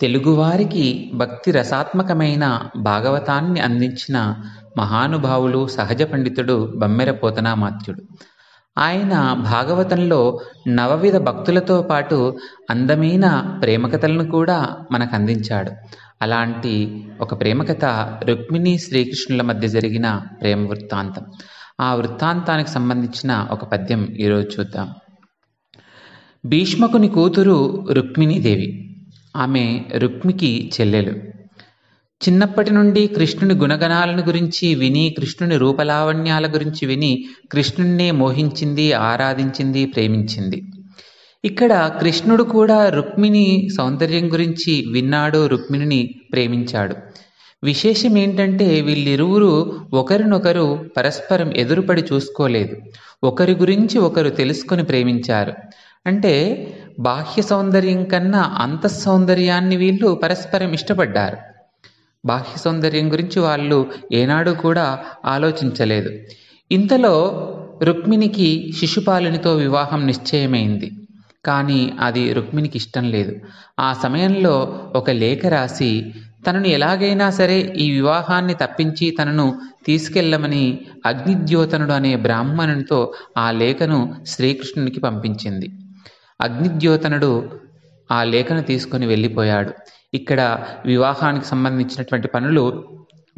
తెలుగువారికి భక్తి రసాత్మకమైన భాగవతాన్ని అందించిన మహానుభావులు సహజ పండితుడు బమ్మెర పోతనామాత్యుడు. ఆయన భాగవతంలో నవవిధ భక్తులతో పాటు అందమైన ప్రేమకథలను కూడా మనకు అందించాడు అలాంటి ఒక ప్రేమకథ రుక్మిణి శ్రీకృష్ణుల మధ్య జరిగిన ప్రేమ వృత్తాంతం. ఆ వృత్తాంతానికి సంబంధించిన ఒక పద్యం ఈరోజు చూద్దాం. భీష్మకుని కూతురు రుక్మిణీదేవి. ఆమె రుక్మికి చెల్లెలు. చిన్నప్పటి నుండి కృష్ణుని గుణగణాలను గురించి విని కృష్ణుని రూపలావణ్యాల గురించి విని కృష్ణుణ్ణే మోహించింది ఆరాధించింది ప్రేమించింది. ఇక్కడ కృష్ణుడు కూడా రుక్మిణి సౌందర్యం గురించి విన్నాడు రుక్మిణిని ప్రేమించాడు. విశేషం ఏంటంటే వీళ్ళిరువురు ఒకరినొకరు పరస్పరం ఎదురుపడి చూసుకోలేదు. ఒకరి గురించి ఒకరు తెలుసుకొని ప్రేమించారు. అంటే బాహ్య సౌందర్యం కన్నా అంత సౌందర్యాన్ని వీళ్ళు పరస్పరం ఇష్టపడ్డారు. బాహ్య సౌందర్యం గురించి వాళ్ళు ఏనాడు కూడా ఆలోచించలేదు. ఇంతలో రుక్మిణికి శిశుపాలునితో వివాహం నిశ్చయమైంది. కానీ అది రుక్మిణికి ఇష్టం లేదు. ఆ సమయంలో ఒక లేఖ రాసి తనను ఎలాగైనా సరే ఈ వివాహాన్ని తప్పించి తనను తీసుకెళ్ళమని అగ్నిద్యోతనుడు అనే బ్రాహ్మణునితో ఆ లేఖను శ్రీకృష్ణునికి పంపించింది. అగ్నిద్యోతనుడు ఆ లేఖను తీసుకొని వెళ్ళిపోయాడు. ఇక్కడ వివాహానికి సంబంధించినటువంటి పనులు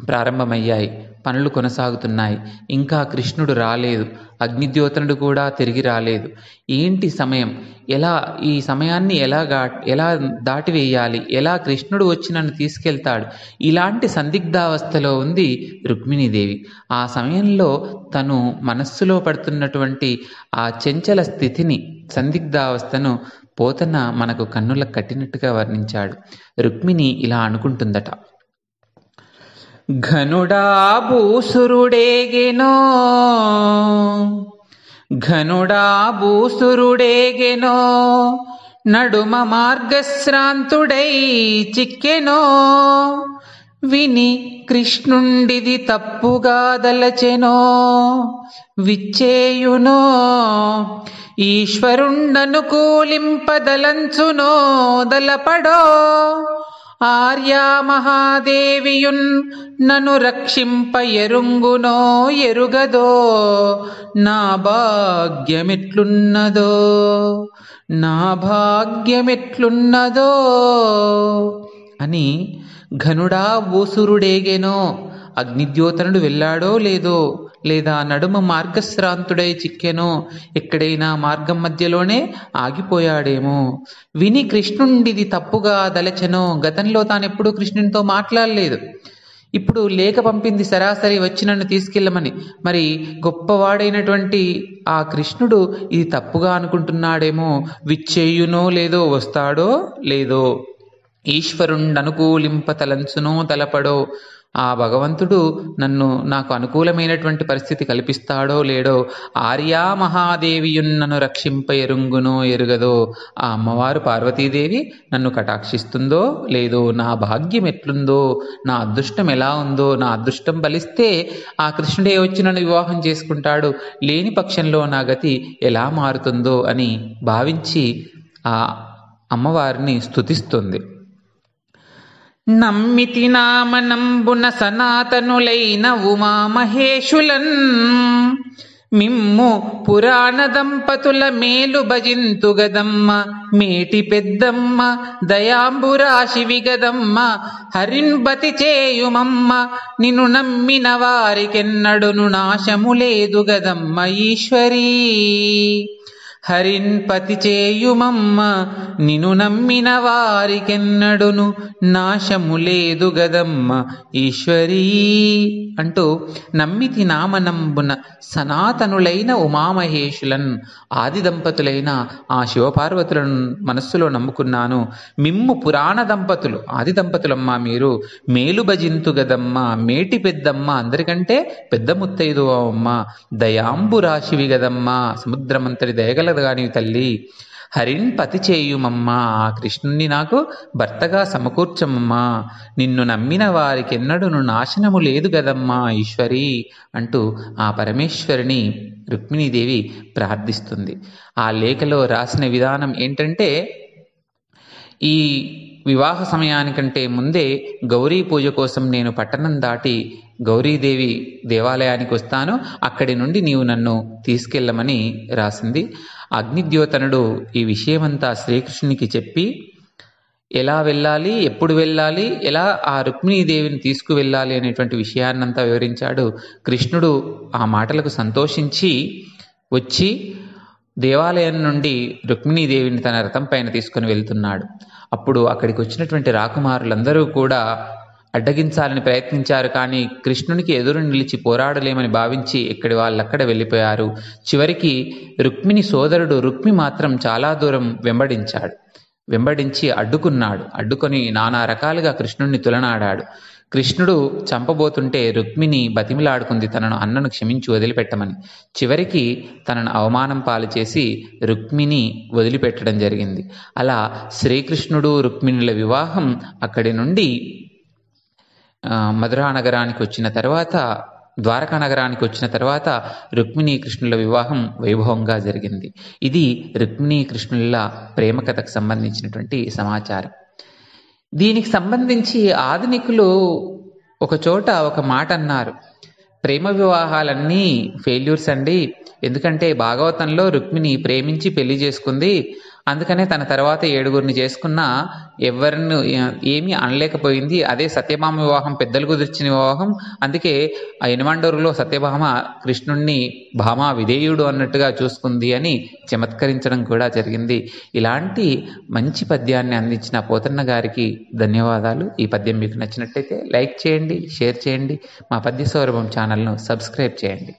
ప్రారంభమయ్యాయి. పనులు కొనసాగుతున్నాయి. ఇంకా కృష్ణుడు రాలేదు. అగ్నిద్యోతనుడు కూడా తిరిగి రాలేదు. ఏంటి సమయం? ఎలా ఈ సమయాన్ని ఎలా గా ఎలా దాటివేయాలి? ఎలా కృష్ణుడు వచ్చి నన్ను తీసుకెళ్తాడు? ఇలాంటి సందిగ్ధావస్థలో ఉంది రుక్మిణీదేవి. ఆ సమయంలో తను మనస్సులో పడుతున్నటువంటి ఆ చెంచల స్థితిని సందిగ్ధావస్థను పోతన మనకు కన్నులకు కట్టినట్టుగా వర్ణించాడు. రుక్మిణి ఇలా అనుకుంటుందట. ఘనుడా భూసురుడేగెనో ఘనుడా భూసురుడేగెనో నడుమ మార్గశ్రాంతుడై చిక్కెనో. విని కృష్ణుండిది తప్పుగా దలచెనో విచ్చేయునో. ఈశ్వరుండను కూలింపదలంచునో. దలపడో. ఆర్యా మహాదేవియున్ నను రక్షింప ఎరుంగునో ఎరుగదో నా భాగ్యమెట్లున్నదో నా భాగ్యమెట్లున్నదో అని ఘనుడా భూసురుడేగేనో అగ్నిద్యోతనుడు వెళ్ళాడో లేదో లేదా నడుమ మార్గశ్రాంతుడై చిక్కెనో ఎక్కడైనా మార్గం మధ్యలోనే ఆగిపోయాడేమో. విని కృష్ణుండిది తప్పుగా దలచెనో గతంలో తానెప్పుడూ కృష్ణునితో మాట్లాడలేదు. ఇప్పుడు లేఖ పంపింది సరాసరి వచ్చి నన్ను తీసుకెళ్ళమని. మరి గొప్పవాడైనటువంటి ఆ కృష్ణుడు ఇది తప్పుగా అనుకుంటున్నాడేమో. విచ్చేయునో లేదో వస్తాడో లేదో? ఈశ్వరుండనుకూలింప తలంచునో తలపడో. ఆ భగవంతుడు నన్ను నాకు అనుకూలమైనటువంటి పరిస్థితి కల్పిస్తాడో లేడో ఆర్యా మహాదేవియున్నను రక్షింప ఎరుంగునో ఎరుగదో. ఆ అమ్మవారు పార్వతీదేవి నన్ను కటాక్షిస్తుందో లేదో నా భాగ్యం ఎట్లుందో నా అదృష్టం ఎలా ఉందో నా అదృష్టం బలిస్తే ఆ కృష్ణుడే వచ్చి నన్ను వివాహం చేసుకుంటాడు. లేని పక్షంలో నా గతి ఎలా మారుతుందో అని భావించి ఆ అమ్మవారిని స్థుతిస్తుంది నమ్మితి నామనంబున సనాతనులైన ఉమామహేషులన్ మిమ్ము పురాణ దంపతుల మేలు భజింతు గదమ్మ. మేటి పెద్దమ్మ దయాంబురాశి విగదమ్మ. హరింబతి చేయుమమ్మ నిన్ను నమ్మిన వారికెన్నడును నాశము లేదు గదమ్మ ఈశ్వరీ. హరిన్ పతి చేయుమమ్మ నిను నమ్మిన వారికెన్నడును నాశము లేదు గదమ్మ. ఈశ్వరీ అంటూ నమ్మితి నామనంబున సనాతనులైన ఉమామహేషులన్ ఆది దంపతులైన ఆ శివపార్వతులను మనస్సులో నమ్ముకున్నాను. మిమ్ము పురాణ దంపతులు ఆది దంపతులమ్మ మీరు మేలు భజింతు గదమ్మ మేటి పెద్దమ్మ అందరికంటే పెద్ద ముత్తైదు అమ్మ దయాంబు రాశివి గదమ్మ సముద్రమంతటి దయగలదు తల్లి. హరిన్ పతి చేయుమమ్మా. ఆ కృష్ణుణ్ణి నాకు భర్తగా సమకూర్చమమ్మా నిన్ను నమ్మిన వారికెన్నడును నాశనము లేదు గదమ్మా ఈశ్వరి అంటూ ఆ పరమేశ్వరిని రుక్మిణీదేవి ప్రార్థిస్తుంది. ఆ లేఖలో రాసిన విధానం ఏంటంటే ఈ వివాహ సమయానికంటే ముందే గౌరీ పూజ కోసం నేను పట్టణం దాటి గౌరీదేవి దేవాలయానికి వస్తాను. అక్కడి నుండి నీవు నన్ను తీసుకెళ్ళమని రాసింది. అగ్నిద్యోతనుడు ఈ విషయమంతా శ్రీకృష్ణునికి చెప్పి ఎలా వెళ్ళాలి? ఎప్పుడు వెళ్ళాలి? ఎలా ఆ రుక్మిణీదేవిని తీసుకువెళ్ళాలి? అనేటువంటి విషయాన్నంతా వివరించాడు కృష్ణుడు. ఆ మాటలకు సంతోషించి వచ్చి దేవాలయం నుండి రుక్మిణీదేవిని తన రథం పైన తీసుకుని వెళ్తున్నాడు. అప్పుడు అక్కడికి వచ్చినటువంటి రాకుమారులందరూ కూడా అడ్డగించాలని ప్రయత్నించారు కానీ కృష్ణునికి ఎదురు నిలిచి పోరాడలేమని భావించి ఇక్కడి వాళ్ళక్కడ వెళ్ళిపోయారు. చివరికి రుక్మిణి సోదరుడు రుక్మి మాత్రం చాలా దూరం వెంబడించాడు. వెంబడించి అడ్డుకున్నాడు. అడ్డుకొని నానా రకాలుగా కృష్ణుణ్ణి తులనాడాడు. కృష్ణుడు చంపబోతుంటే రుక్మిణి బతిమిలాడుకుంది తనను అన్నను క్షమించి వదిలిపెట్టమని. చివరికి తనను అవమానం పాలు చేసి రుక్మిణి వదిలిపెట్టడం జరిగింది. అలా శ్రీకృష్ణుడు రుక్మిణుల వివాహం అక్కడి నుండి మధురా నగరానికి వచ్చిన తర్వాత ద్వారకా నగరానికి వచ్చిన తర్వాత రుక్మిణీ కృష్ణుల వివాహం వైభవంగా జరిగింది. ఇది రుక్మిణీ కృష్ణుల ప్రేమ కథకు సంబంధించినటువంటి సమాచారం. దీనికి సంబంధించి ఆధునికులు ఒక చోట ఒక మాట అన్నారు. ప్రేమ వివాహాలన్నీ ఫెయిల్యూర్స్ అండి. ఎందుకంటే భాగవతంలో రుక్మిణి ప్రేమించి పెళ్ళి చేసుకుంది. అందుకనే తన తర్వాత ఏడుగురిని చేసుకున్న ఎవరిని ఏమీ అనలేకపోయింది. అదే సత్యభామ వివాహం పెద్దలు కుదిర్చిన వివాహం. అందుకే ఆ ఎనమండూరులో సత్యభామ కృష్ణుణ్ణి భామ విధేయుడు అన్నట్టుగా చూసుకుంది అని చమత్కరించడం కూడా జరిగింది. ఇలాంటి మంచి పద్యాన్ని అందించిన పోతన్న గారికి ధన్యవాదాలు. ఈ పద్యం మీకు నచ్చినట్టయితే లైక్ చేయండి షేర్ చేయండి. మా పద్య సౌరభం ఛానల్ను సబ్స్క్రైబ్ చేయండి.